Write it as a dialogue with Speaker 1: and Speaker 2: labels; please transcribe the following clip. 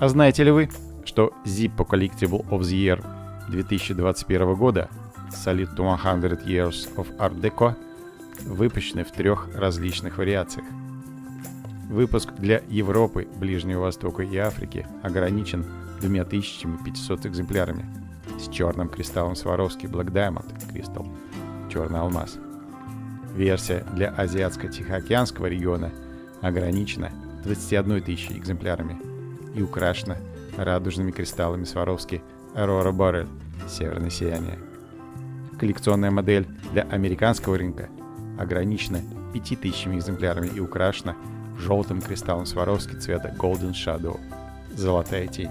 Speaker 1: А знаете ли вы, что Zippo Collectible of the Year 2021 года Salute to 100 Years of Art Deco выпущены в трех различных вариациях. Выпуск для Европы, Ближнего Востока и Африки ограничен 2500 экземплярами с черным кристаллом Сваровски Black Diamond Crystal, черный алмаз. Версия для Азиатско-Тихоокеанского региона ограничена 21 тысячей экземплярами и украшена радужными кристаллами Сваровски Aurora Boreal Северное сияние. Коллекционная модель для американского рынка ограничена 5000 экземплярами и украшена желтым кристаллом Сваровски цвета Golden Shadow – золотая тень.